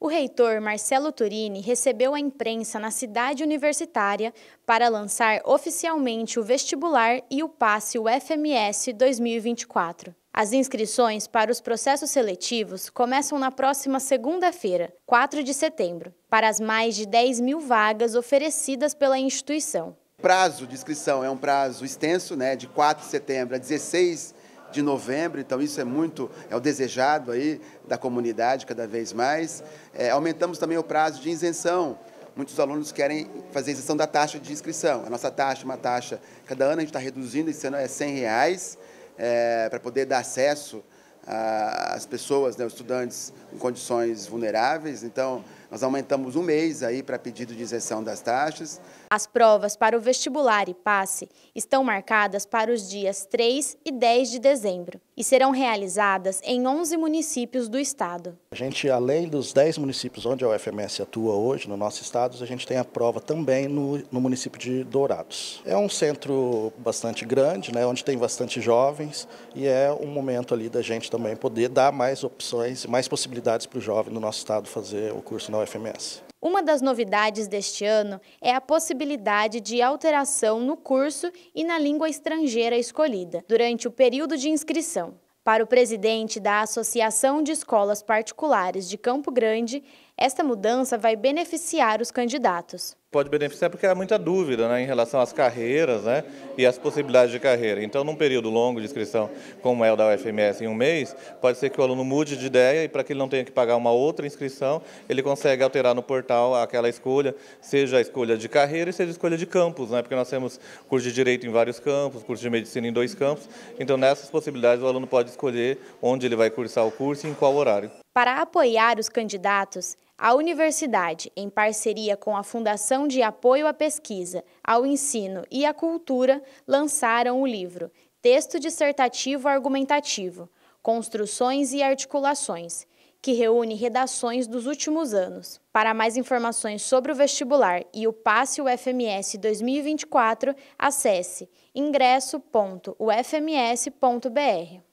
O reitor Marcelo Turini recebeu a imprensa na cidade universitária para lançar oficialmente o vestibular e o passe UFMS 2024. As inscrições para os processos seletivos começam na próxima segunda-feira, 4 de setembro, para as mais de 10 mil vagas oferecidas pela instituição. O prazo de inscrição é um prazo extenso, né, de 4 de setembro a 16 de novembro, então isso é muito, é o desejado aí da comunidade cada vez mais. É, aumentamos também o prazo de isenção. Muitos alunos querem fazer isenção da taxa de inscrição. A nossa taxa uma taxa, cada ano a gente está reduzindo, esse ano é 100 reais, é, para poder dar acesso às pessoas, né, os estudantes em condições vulneráveis. Então, nós aumentamos um mês aí para pedido de isenção das taxas. As provas para o vestibular e passe estão marcadas para os dias 3 e 10 de dezembro e serão realizadas em 11 municípios do estado. A gente, além dos 10 municípios onde a UFMS atua hoje, no nosso estado, a gente tem a prova também no, no município de Dourados. É um centro bastante grande, né, onde tem bastante jovens e é um momento ali da gente também poder dar mais opções, mais possibilidades para o jovem no nosso estado fazer o curso na UFMS. Uma das novidades deste ano é a possibilidade de alteração no curso e na língua estrangeira escolhida durante o período de inscrição. Para o presidente da Associação de Escolas Particulares de Campo Grande, esta mudança vai beneficiar os candidatos. Pode beneficiar porque há muita dúvida né, em relação às carreiras né, e às possibilidades de carreira. Então, num período longo de inscrição, como é o da UFMS em um mês, pode ser que o aluno mude de ideia e para que ele não tenha que pagar uma outra inscrição, ele consegue alterar no portal aquela escolha, seja a escolha de carreira e seja a escolha de campus, né, porque nós temos curso de Direito em vários campos, curso de Medicina em dois campos. Então, nessas possibilidades, o aluno pode escolher onde ele vai cursar o curso e em qual horário. Para apoiar os candidatos, a universidade, em parceria com a Fundação de Apoio à Pesquisa, ao Ensino e à Cultura, lançaram o livro Texto Dissertativo Argumentativo: Construções e Articulações, que reúne redações dos últimos anos. Para mais informações sobre o vestibular e o Passe UFMS 2024, acesse ingresso.ufms.br.